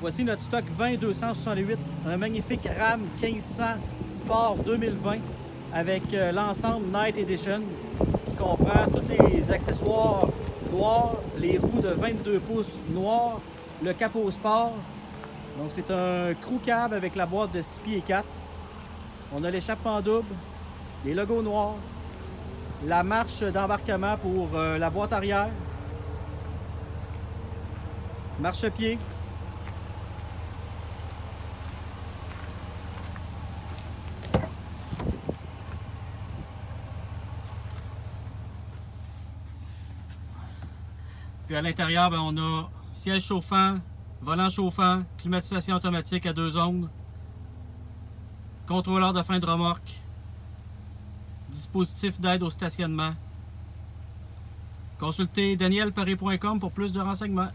Voici notre stock 20268, un magnifique RAM 1500 Sport 2020 avec euh, l'ensemble Night Edition qui comprend tous les accessoires noirs, les roues de 22 pouces noirs, le capot sport. Donc c'est un crew cab avec la boîte de 6 pieds 4. On a l'échappement double, les logos noirs, la marche d'embarquement pour euh, la boîte arrière, marchepied, Puis à l'intérieur, ben, on a siège chauffant, volant chauffant, climatisation automatique à deux zones, contrôleur de fin de remorque, dispositif d'aide au stationnement. Consultez danielparé.com pour plus de renseignements.